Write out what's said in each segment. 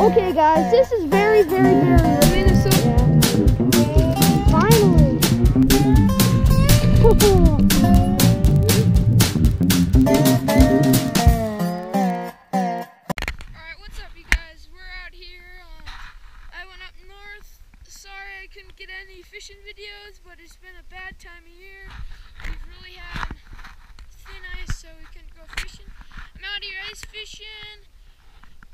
Okay, guys, this is very, very, very Minnesota. Finally. Alright, what's up, you guys? We're out here. I went up north. Sorry I couldn't get any fishing videos, but it's been a bad time of year. We've really had thin ice, so we couldn't go fishing. I'm out here ice fishing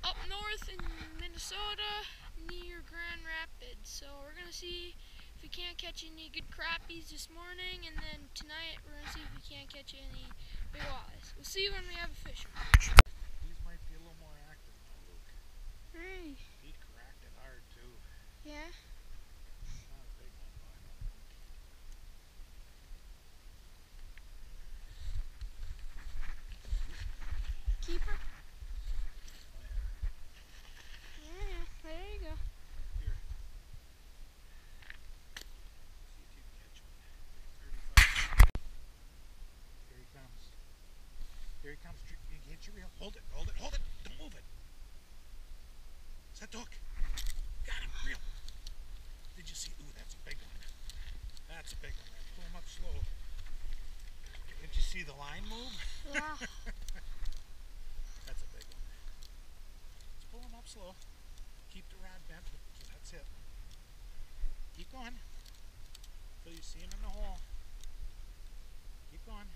up north in Minnesota near Grand Rapids. So we're going to see if we can't catch any good crappies this morning, and then tonight we're going to see if we can't catch any big walleyes. We'll see when we have a fish. These might be a little more active now, Luke. Hey. He cracked it hard too. Yeah. Not a big one, though, I don't think. Keeper. Oh, yeah. Yeah, there you go. See if you can catch one. 35. Here he comes. Here he comes. Dr- You hit your reel. Hold it, hold it, hold it. Don't move it. Set the hook. Got him. Reel. Did you see? Ooh, that's a big one. That's a big one. There. Pull him up slow. Did you see the line move? Yeah. That's a big one. Let's pull him up slow. Keep the rod bent. That's it. Keep going. Till you see him in the hole. Keep going.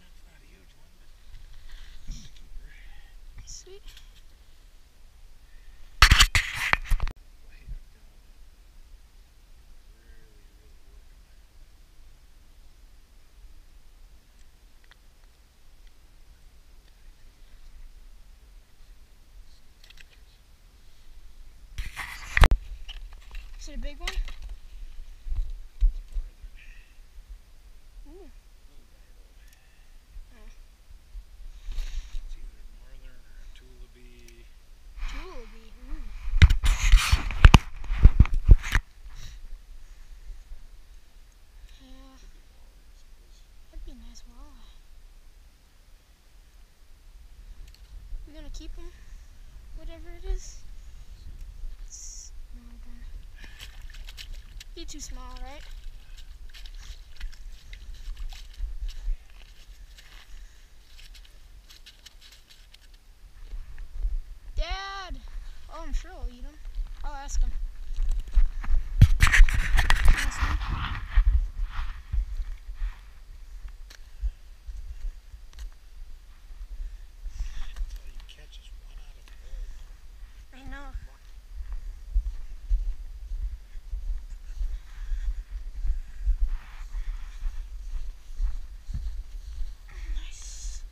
That's not a huge one, but it's a keeper. Sweet. Way up down. Really, really working. Is it a big one? Ooh. It's either northern or a tullibee. Juleby. Ooh. Yeah, Could be walleye, I suppose. that'd be a nice walleye. We're gonna keep them, whatever it is. It's. Be too small, right? Dad! Oh, I'm sure I'll eat him. I'll ask him. Ask him. That's all you catch is one out of the hole. I know. Nice.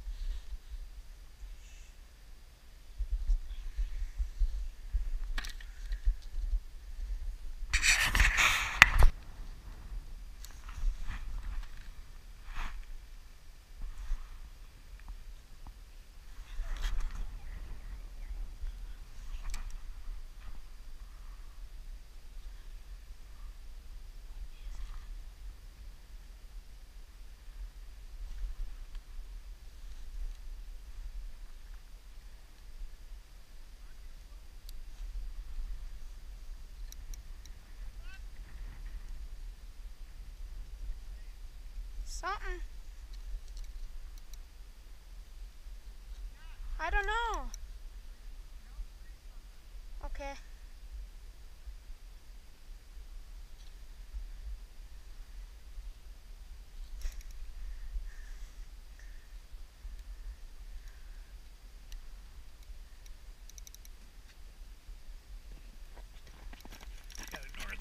Something. I don't know. Okay. Got a northern.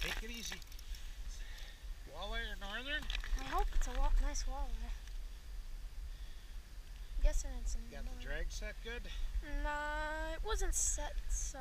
Take it easy. Walleye or northern? I hope it's a I'm guessing it's a Got the drag set good? Nah, it wasn't set, so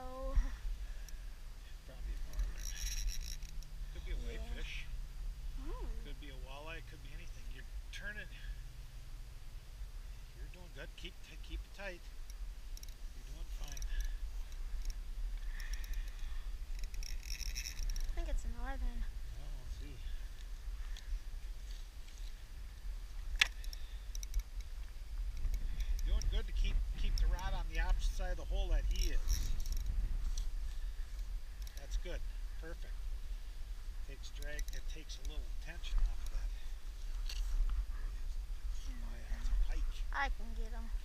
them.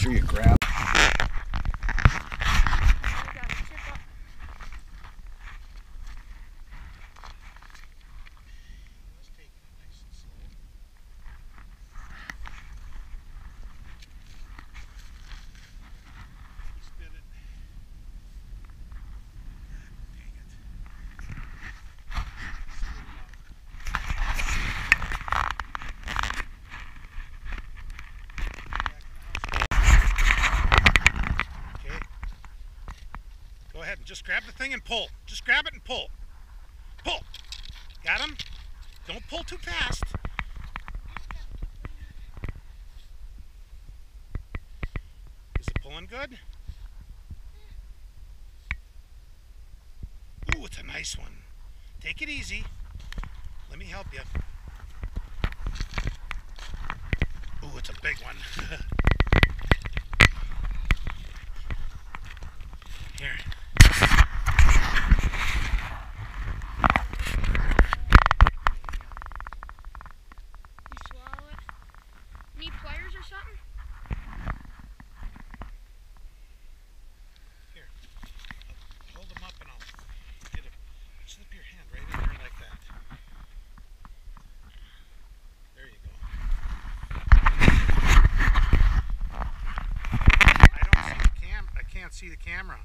sure you grab Just grab the thing and pull. Just grab it and pull. Pull. Got him? Don't pull too fast. Is it pulling good? Ooh, it's a nice one. Take it easy. Let me help you. Ooh, it's a big one. Here. the camera.